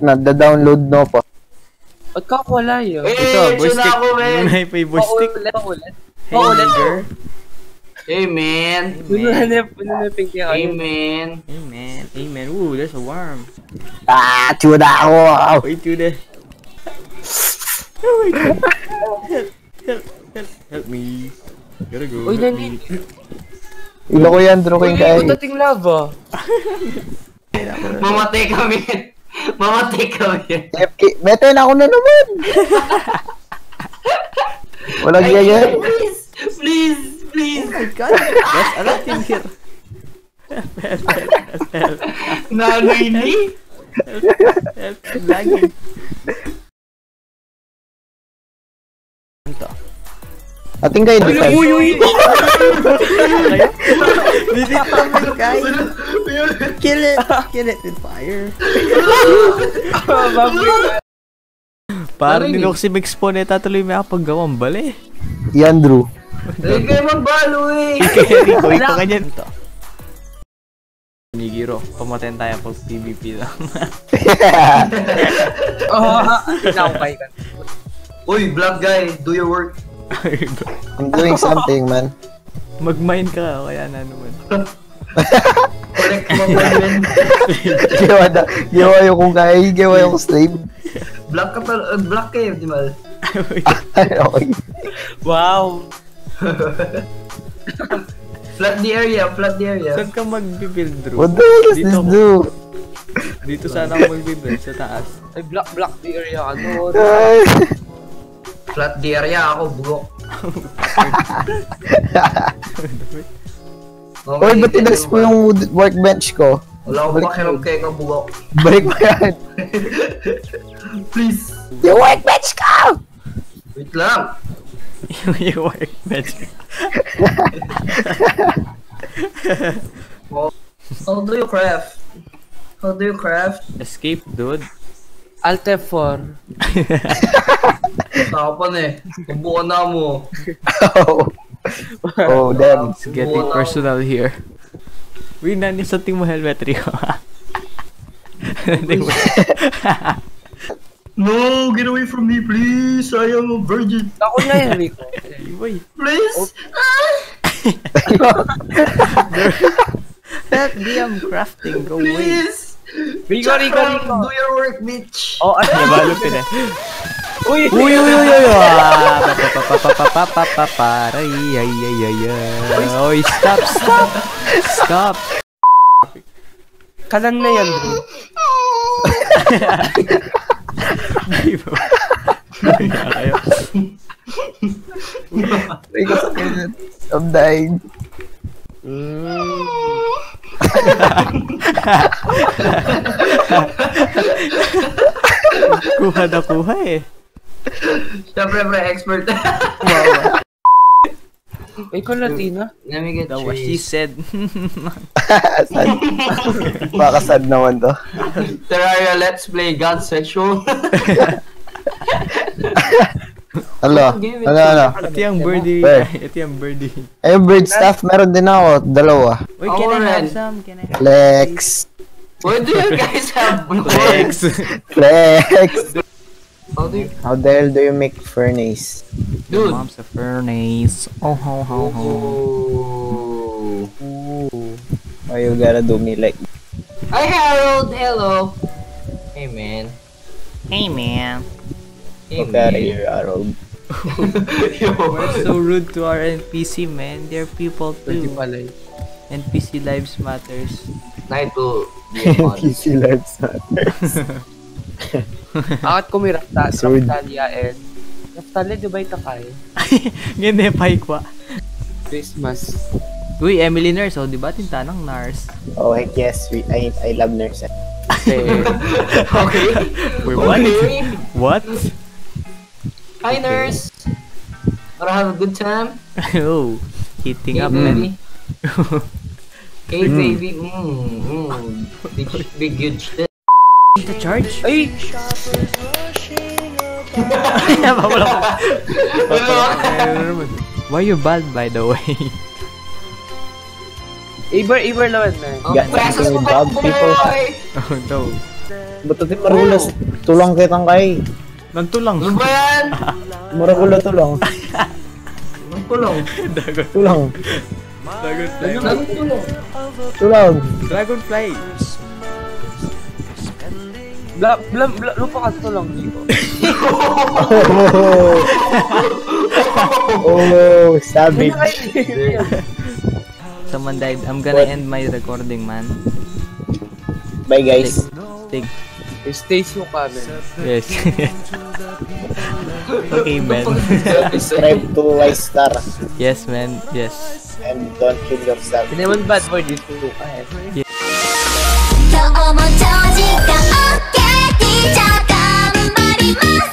nagda-download no po. Ba't ka wala yun? Eh, Ito, boy stick. ako, man. Muna yung pa boy stick. Paulit, paulit. Hey, Paulit. Hey, niya. Hey, man. Amen. Amen. Ooh, there's a worm. Ah, chuda ako. Wait, dude. Oh my god. Help, help, help, help me. Gotta go. Uy, nani. Ilo ko yan, Drew Uy, King kay. may dating lava. Mamatay kami. Mamatay ka yan. FK, meten ako na naman. Walang I. Please, please, please. Oh my God. There's a lot in here. Help, help, help. Ni? Help, help, lagi. Ating kayo, Uy, uy, uy! Dito kami, guys. Kill it! Kill it with fire. Parang Ano nilok si Mixpon eh, tatuloy may kapaggawang bali. Yan, Drew. Ay, kayo magbalo eh. Kaya Rico, ikaw ganyan to. Nigiro, pamaten tayo pag PvP lang. Oh, inaukay ka. Uy, black guy, do your work. I'm doing something, man. Mag-mine ka, kaya na naman. Collect mo pa yun. Gawa na, gawa yung kung kaya, gawa yung slave. Black ka pa, uh, black kayo, di ba? Ay, okay. Wow. Flat the area, flat the area. Saan ka mag-build, Drew? What the hell does this do? Dito sana ako mag-build, sa taas. Ay, black, black the area ka doon. Ay. Flat the area, ako bugok. Okay, Oy, ba't tinalis mo yung wood- workbench ko? Wala akong pakiram kayo ka bugok. Balik mo yan. Please. Yung workbench ko! Wait lang. yung workbench. How do you craft? How do you craft? Escape, dude. Alt F4. Nakapan eh. Kabuka na mo. oh. Oh, damn. It's getting personal here. Uy, nani sa ting mo helmet, Rico. No, get away from me, please. I am a virgin. Ako na yun, Rico. Uy, Please. that DM crafting, go away. Please. Rico, Rico, Rico. Do your work, bitch. Oh, ano? Nabalo pin eh. Uy, Uy, uy, uy, uy, ah, pa pa pa pa pa pa pa ay ay ay ay ay Oy, stop, stop! Stop! Kalan na yan, bro. Di ba? Because I'm dying. Mm. kuha na kuha eh. Siyempre, pre, expert. Ay, ko Latina. Let me get That was she said. sad. Baka sad naman to. Terraria, let's play God Sexual. To ano? me. Ito yung birdie. Where? Ito yung birdie. Ayun, bird staff, meron din ako. Dalawa. Wait, can I have some? Can I have Flex. What do you guys have? Flex. Flex. How do you... How the hell do you make furnace? Dude. Mom's a furnace. Oh, ho, ho, ho. Oh. Ooh. Why you gotta do me like Hi, Harold. Hello. Hey, man. Hey, man. Hey, Look at man. here, Harold. Yo. We're so rude to our NPC, man. They're people Pwede too. pala yun. NPC lives matters. Night will be fun. Lives matters. Akit ko may Rafta- Sword. Raftalia and... Raftalia, di ba itakay? Ganda pay kwa. Christmas. Uy, Emily Nurse, oh, di ba tintanang nurse? oh heck yes, we, I I love nurse. Kasi, okay. Wait, what? Okay. What? Hi, nurse. Wanna have a good time? oh, heating Hey, up, baby. man. Hey, baby. Mm, mm. Big, big huge to charge? Ay! Bawala ko. Why you bad by the way? Iber, Iber naman na. Gat na yung bad people. Oh no. Ba't natin marulas? Oh. Tulang kitang kay. Nantulang. Ano ba yan? Maragula tulang. Nantulang. Dagot. Tulang. Dagot. Tulang. Tulang. Dragonfly. Bla, bla, bla, lupa ka to lang dito. oh, oh, sabi. Someone died. I'm gonna What? end my recording, man. Bye, guys. Stick. Stay so kami. Yes. okay, man. Subscribe to Y Star. Yes, man. Yes. And don't kill yourself. Hindi naman bad for this to do. Yeah. ちゃ頑張ります